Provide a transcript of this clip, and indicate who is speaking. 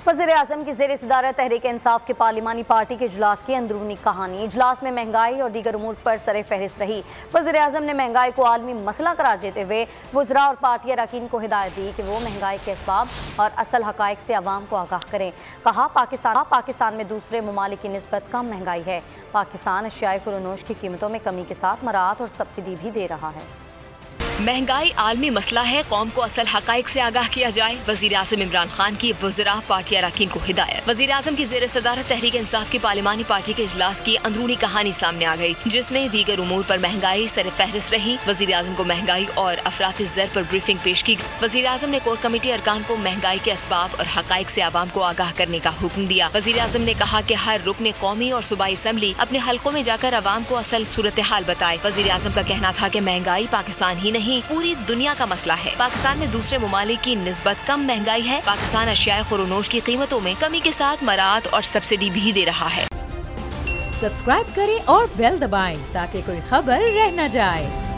Speaker 1: वज़ीर अजम की जेर सदारत तहरीक इंसाफ के पार्लिमानी पार्टी के इजलास की अंदरूनी कहानी। इजलास में महँगाई और दीगर उमूर पर सर फहरिस्त रही। वज़ीर अजम ने महँगाई को आलमी मसला करार देते हुए वजरा और पार्टी अरकान को हिदायत दी कि वो महँगाई के इसबाब और असल हक से आवाम को आगाह करें। कहा, पाकिस्तान पाकिस्तान में दूसरे ममालिक की नस्बत कम महँगाई है। पाकिस्तान अशियाई खुरनोश की कीमतों में कमी के साथ मराहत और सब्सिडी भी दे रहा है।
Speaker 2: महँगाई आलमी मसला है। कौम को असल हक से आगाह किया जाए। वज़ीर अजम इमरान खान की वजरा पार्टी अरकान को हिदायत। वज़ीर अजम की जेर सदारत तहरीक इंसाफ की पार्लिमानी पार्टी के इजलास की अंदरूनी कहानी सामने आ गई, जिसमें दीगर उमूर पर महँगाई सर फहरिस्त रही। वज़ीर अजम को महँगाई और अफरात जर पर ब्रीफिंग पेश की वज़ीर अजम ने कोर कमेटी अरकान को महँगाई के इसबाब और हक ऐसी आवाम को आगाह करने का हुक्म दिया। वज़ीर अजम ने कहा की हर रुकन कौमी और सूबाई असम्बली अपने हल्कों में जाकर आवाम को असल सूरत हाल बताए। वज़ीर अजम का कहना था की महँगाई पाकिस्तान ही नहीं पूरी दुनिया का मसला है। पाकिस्तान में दूसरे ममालिक की नस्बत कम महँगाई है। पाकिस्तान अशिया खुरनोश की कीमतों में कमी के साथ मरात और सब्सिडी भी दे रहा है।
Speaker 3: सब्सक्राइब करें और बेल दबाएँ ताकि कोई खबर रह न जाए।